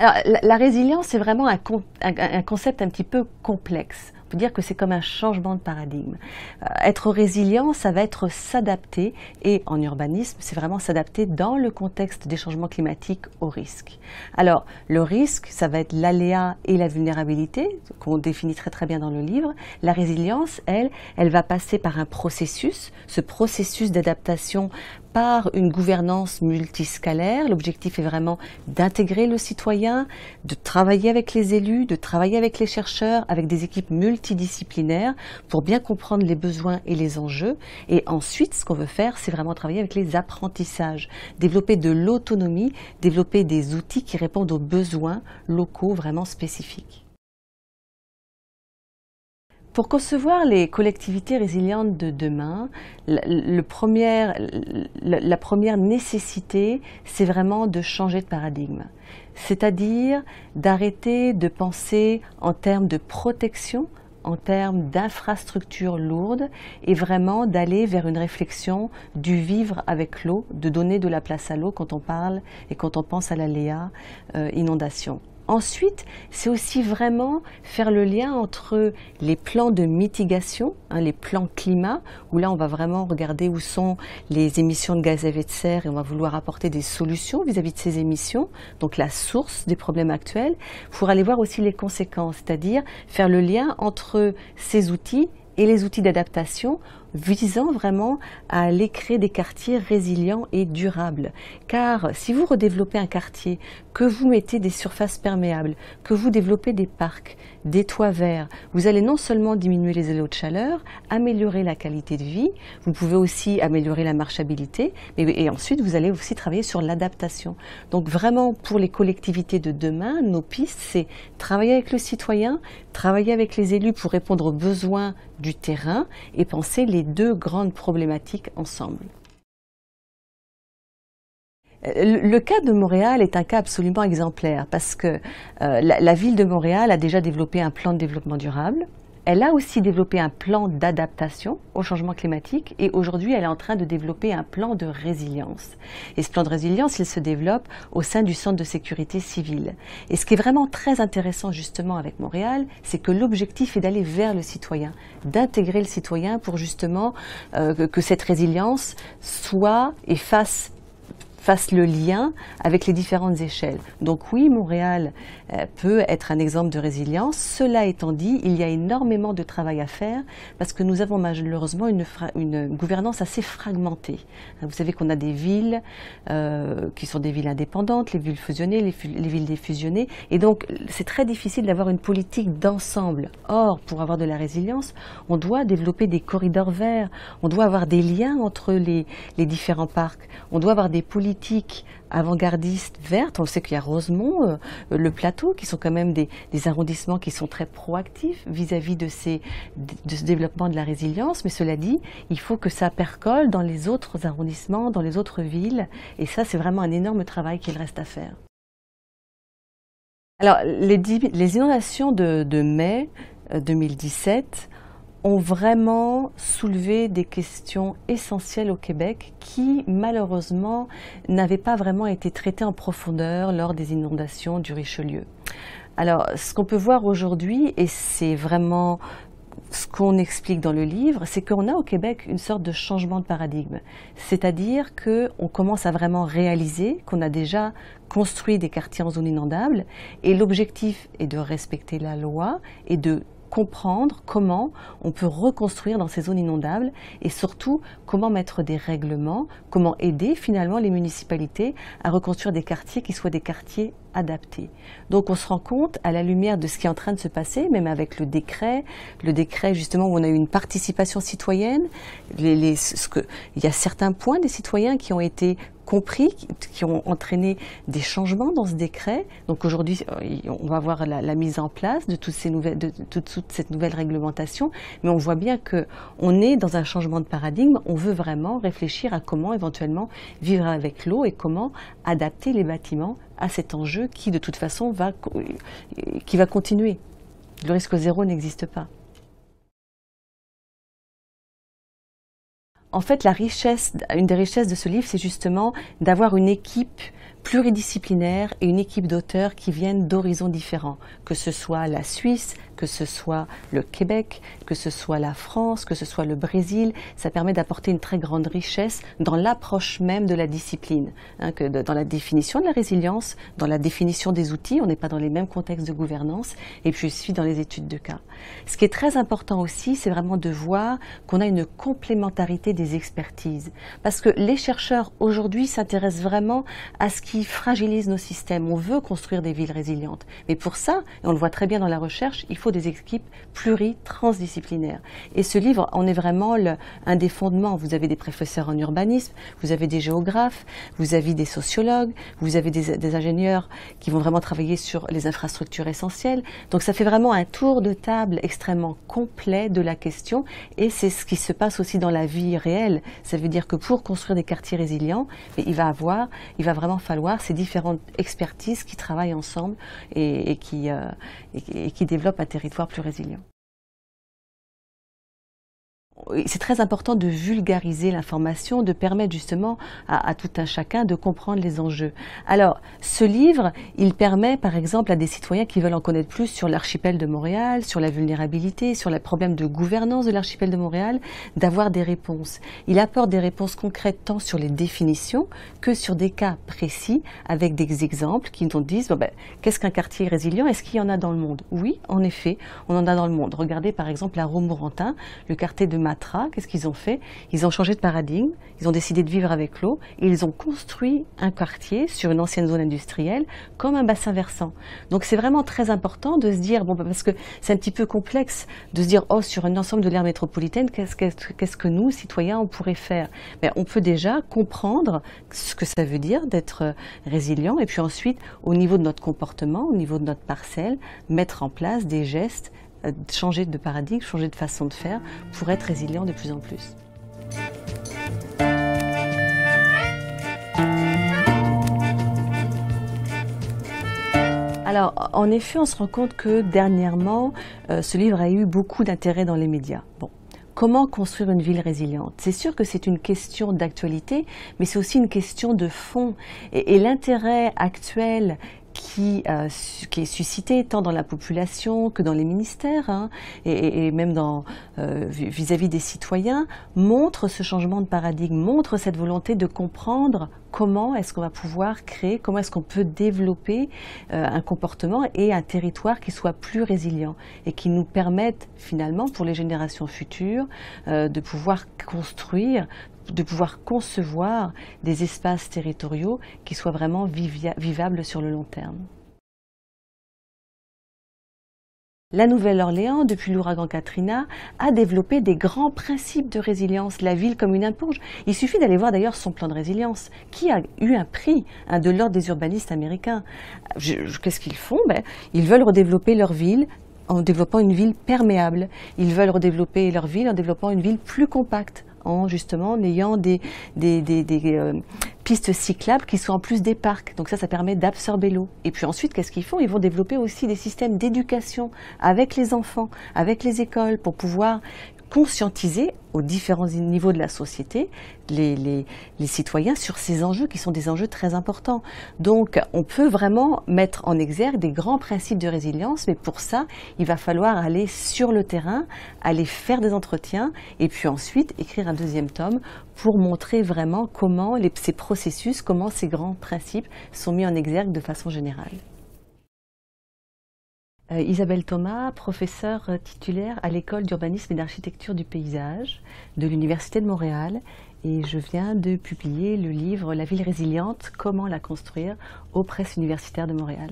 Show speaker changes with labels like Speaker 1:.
Speaker 1: Alors, la, résilience, c'est vraiment un, concept un petit peu complexe. On peut dire que c'est comme un changement de paradigme. Euh, être résilient, ça va être s'adapter, et en urbanisme, c'est vraiment s'adapter dans le contexte des changements climatiques au risque. Alors, le risque, ça va être l'aléa et la vulnérabilité, qu'on définit très très bien dans le livre. La résilience, elle, elle va passer par un processus. Ce processus d'adaptation par une gouvernance multiscalaire. L'objectif est vraiment d'intégrer le citoyen, de travailler avec les élus, de travailler avec les chercheurs, avec des équipes multidisciplinaires pour bien comprendre les besoins et les enjeux. Et ensuite, ce qu'on veut faire, c'est vraiment travailler avec les apprentissages, développer de l'autonomie, développer des outils qui répondent aux besoins locaux vraiment spécifiques. Pour concevoir les collectivités résilientes de demain, la première nécessité, c'est vraiment de changer de paradigme. C'est-à-dire d'arrêter de penser en termes de protection, en termes d'infrastructures lourdes et vraiment d'aller vers une réflexion du vivre avec l'eau, de donner de la place à l'eau quand on parle et quand on pense à l'aléa euh, inondation. Ensuite, c'est aussi vraiment faire le lien entre les plans de mitigation, hein, les plans climat, où là on va vraiment regarder où sont les émissions de gaz à effet de serre et on va vouloir apporter des solutions vis-à-vis -vis de ces émissions, donc la source des problèmes actuels, pour aller voir aussi les conséquences, c'est-à-dire faire le lien entre ces outils et les outils d'adaptation visant vraiment à aller créer des quartiers résilients et durables. Car si vous redéveloppez un quartier, que vous mettez des surfaces perméables, que vous développez des parcs, des toits verts, vous allez non seulement diminuer les îlots de chaleur, améliorer la qualité de vie, vous pouvez aussi améliorer la marchabilité, et ensuite vous allez aussi travailler sur l'adaptation. Donc vraiment pour les collectivités de demain, nos pistes, c'est travailler avec le citoyen, travailler avec les élus pour répondre aux besoins du terrain et penser les deux grandes problématiques ensemble. Le cas de Montréal est un cas absolument exemplaire parce que euh, la, ville de Montréal a déjà développé un plan de développement durable, elle a aussi développé un plan d'adaptation au changement climatique et aujourd'hui elle est en train de développer un plan de résilience. Et ce plan de résilience, il se développe au sein du Centre de sécurité civile. Et ce qui est vraiment très intéressant justement avec Montréal, c'est que l'objectif est d'aller vers le citoyen, d'intégrer le citoyen pour justement euh, que cette résilience soit et fasse fasse le lien avec les différentes échelles. Donc oui, Montréal euh, peut être un exemple de résilience. Cela étant dit, il y a énormément de travail à faire parce que nous avons malheureusement une, gouvernance assez fragmentée. Vous savez qu'on a des villes euh, qui sont des villes indépendantes, les villes fusionnées, les, les villes défusionnées, et donc c'est très difficile d'avoir une politique d'ensemble. Or, pour avoir de la résilience, on doit développer des corridors verts, on doit avoir des liens entre les, les différents parcs, on doit avoir des politiques avant-gardistes vertes. On sait qu'il y a Rosemont, euh, le plateau, qui sont quand même des, arrondissements qui sont très proactifs vis-à-vis de, ces, de ce développement de la résilience. Mais cela dit, il faut que ça percole dans les autres arrondissements, dans les autres villes. Et ça, c'est vraiment un énorme travail qu'il reste à faire. Alors, les, inondations de, de mai 2017 euh, ont vraiment soulevé des questions essentielles au Québec qui, malheureusement, n'avaient pas vraiment été traitées en profondeur lors des inondations du Richelieu. Alors, ce qu'on peut voir aujourd'hui, et c'est vraiment ce qu'on explique dans le livre, c'est qu'on a au Québec une sorte de changement de paradigme. C'est-à-dire qu'on commence à vraiment réaliser qu'on a déjà construit des quartiers en zone inondable et l'objectif est de respecter la loi et de comprendre comment on peut reconstruire dans ces zones inondables et surtout comment mettre des règlements, comment aider finalement les municipalités à reconstruire des quartiers qui soient des quartiers adaptés. Donc on se rend compte à la lumière de ce qui est en train de se passer, même avec le décret, le décret justement où on a eu une participation citoyenne, les, il y a certains points des citoyens qui ont été compris, qui ont entraîné des changements dans ce décret. Donc aujourd'hui, euh, on va voir la, mise en place de, toutes ces nouvelles, de, toute, cette nouvelle réglementation, mais on voit bien que on est dans un changement de paradigme. On veut vraiment réfléchir à comment éventuellement vivre avec l'eau et comment adapter les bâtiments à cet enjeu qui, de toute façon, va, qui va continuer. Le risque zéro n'existe pas. En fait, la richesse, une des richesses de ce livre, c'est justement d'avoir une équipe pluridisciplinaire et une équipe d'auteurs qui viennent d'horizons différents, que ce soit la Suisse, que ce soit le Québec, que ce soit la France, que ce soit le Brésil. Ça permet d'apporter une très grande richesse dans l'approche même de la discipline, hein, dans la définition de la résilience, dans la définition des outils. On n'est pas dans les mêmes contextes de gouvernance, et puis je suis dans les études de cas. Ce qui est très important aussi, c'est vraiment de voir qu'on a une complémentarité des expertises, parce que les chercheurs aujourd'hui s'intéressent vraiment à ce qui fragilise nos systèmes. On veut construire des villes résilientes, mais pour ça, et on le voit très bien dans la recherche, il faut des équipes pluri-transdisciplinaires. Et ce livre en est vraiment un des fondements. Vous avez des professeurs en urbanisme, vous avez des géographes, vous avez des sociologues, vous avez des, ingénieurs qui vont vraiment travailler sur les infrastructures essentielles. Donc ça fait vraiment un tour de table extrêmement complet de la question et c'est ce qui se passe aussi dans la vie réelle. Ça veut dire que pour construire des quartiers résilients, il va avoir, il va vraiment falloir ces différentes expertises qui travaillent ensemble et, qui, euh, et, et qui développent territoire plus résilient c'est très important de vulgariser l'information, de permettre justement à, tout un chacun de comprendre les enjeux. Alors, ce livre, il permet par exemple à des citoyens qui veulent en connaître plus sur l'archipel de Montréal, sur la vulnérabilité, sur les problèmes de gouvernance de l'archipel de Montréal, d'avoir des réponses. Il apporte des réponses concrètes tant sur les définitions que sur des cas précis avec des exemples qui nous disent ben, qu'est-ce qu'un quartier résilient? Est-ce qu'il y en a dans le monde? Oui, en effet, on en a dans le monde. Regardez par exemple la Romorantin, le quartier de Matra, qu'est-ce qu'ils ont fait? Ils ont changé de paradigme, ils ont décidé de vivre avec l'eau et ils ont construit un quartier sur une ancienne zone industrielle comme un bassin versant. Donc c'est vraiment très important de se dire, bon, bah, parce que c'est un petit peu complexe de se dire, oh, sur un ensemble de l'aire métropolitaine, qu'est-ce que nous, citoyens, on pourrait faire? Mais On peut déjà comprendre ce que ça veut dire d'être résilient et puis ensuite, au niveau de notre comportement, au niveau de notre parcelle, mettre en place des gestes changer de paradigme, changer de façon de faire pour être résilient de plus en plus. Alors, en effet, on se rend compte que dernièrement, euh, ce livre a eu beaucoup d'intérêt dans les médias. Bon, Comment construire une ville résiliente? C'est sûr que c'est une question d'actualité, mais c'est aussi une question de fond. et l'intérêt actuel qui, euh, qui, est suscité tant dans la population que dans les ministères hein, et, même euh, vis-à-vis des citoyens montre ce changement de paradigme, montre cette volonté de comprendre comment est-ce qu'on va pouvoir créer, comment est-ce qu'on peut développer euh, un comportement et un territoire qui soit plus résilient et qui nous permette finalement pour les générations futures de pouvoir construire de pouvoir concevoir des espaces territoriaux qui soient vraiment vivables sur le long terme. La Nouvelle-Orléans, depuis l'ouragan Katrina, a développé des grands principes de résilience, la ville comme une imponge. Il suffit d'aller voir d'ailleurs son plan de résilience, qui a eu un prix un de l'ordre des urbanistes américains? Qu'est-ce qu'ils font? Ben, Ils veulent redévelopper leur ville en développant une ville perméable. Ils veulent redévelopper leur ville en développant une ville plus compacte, en justement ayant des, des, des, euh, pistes cyclables qui sont en plus des parcs. Donc ça, ça permet d'absorber l'eau. Et puis ensuite, qu'est-ce qu'ils font? Ils vont développer aussi des systèmes d'éducation avec les enfants, avec les écoles, pour pouvoir conscientiser aux différents niveaux de la société les, les, les, citoyens sur ces enjeux qui sont des enjeux très importants. Donc on peut vraiment mettre en exergue des grands principes de résilience, mais pour ça, il va falloir aller sur le terrain, aller faire des entretiens et puis ensuite écrire un deuxième tome pour montrer vraiment comment ces processus, comment ces grands principes sont mis en exergue de façon générale. Euh, Isabelle Thomas, professeure titulaire à l'école d'urbanisme et d'architecture du paysage de l'Université de Montréal et je viens de publier le livre La ville résiliente, comment la construire aux presses universitaires de Montréal.